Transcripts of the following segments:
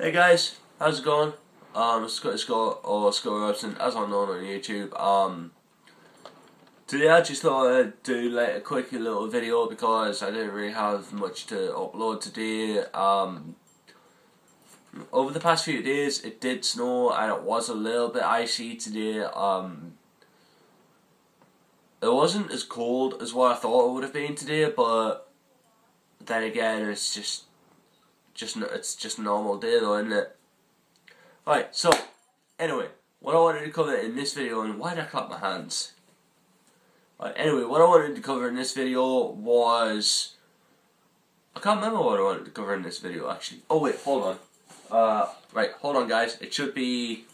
Hey guys, how's it going? Um, Scott Scott or Scott Robson, as I'm known on YouTube. Um, today I just thought I'd do like a quick little video because I didn't really have much to upload today. Um, over the past few days, it did snow and it was a little bit icy today. Um, it wasn't as cold as what I thought it would have been today, but then again, it's just just it's just normal day though, isn't it? Right, so anyway, what I wanted to cover in this video, and why did I clap my hands? Right, anyway, what I wanted to cover in this video was I can't remember what I wanted to cover in this video actually. Oh wait, hold on. Uh, right, hold on, guys. It should be.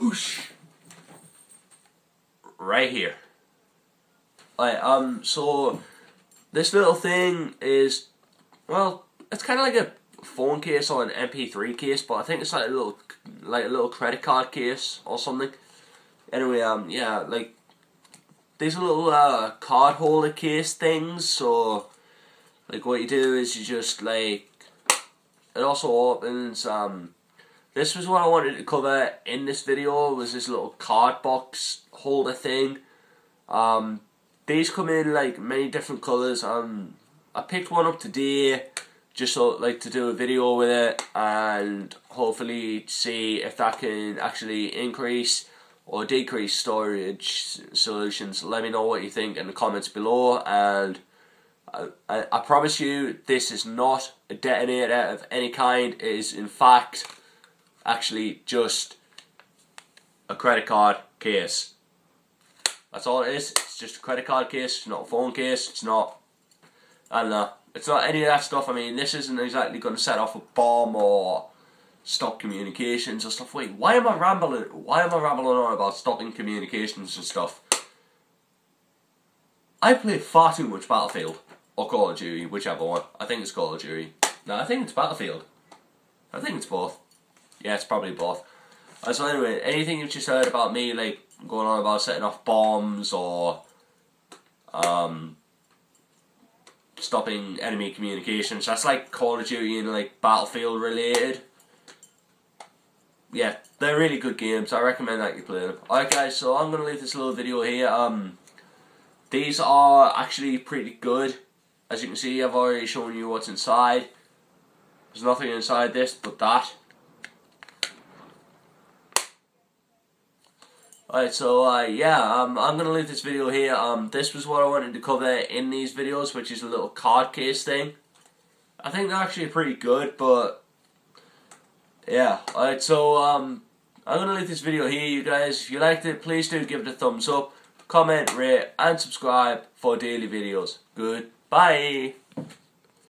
Oosh. Right here. Right, um, so this little thing is well, it's kind of like a phone case or an MP3 case, but I think it's like a little, like a little credit card case or something. Anyway, um, yeah, like these little uh, card holder case things. So, like, what you do is you just like it also opens. Um, this was what I wanted to cover in this video. Was this little card box holder thing? Um, these come in like many different colors. Um, I picked one up today just so like to do a video with it and hopefully see if that can actually increase or decrease storage solutions. Let me know what you think in the comments below and I, I, I promise you this is not a detonator of any kind. It is in fact actually just a credit card case. That's all it is. It's just a credit card case. It's not a phone case. It's not I don't know. It's not any of that stuff. I mean, this isn't exactly going to set off a bomb or stop communications or stuff. Wait, why am I rambling? Why am I rambling on about stopping communications and stuff? I play far too much Battlefield or Call of Duty, whichever one. I think it's Call of Duty. No, I think it's Battlefield. I think it's both. Yeah, it's probably both. So anyway, anything you've just heard about me, like going on about setting off bombs or um, stopping enemy communications. That's like Call of Duty and like Battlefield related. Yeah, they're really good games. I recommend that you play them. Alright guys, so I'm gonna leave this little video here. Um these are actually pretty good. As you can see, I've already shown you what's inside. There's nothing inside this but that. Alright, so uh, yeah, um, I'm going to leave this video here. Um, this was what I wanted to cover in these videos, which is a little card case thing. I think they're actually pretty good, but yeah. Alright, so um, I'm going to leave this video here, you guys. If you liked it, please do give it a thumbs up, comment, rate, and subscribe for daily videos. Goodbye.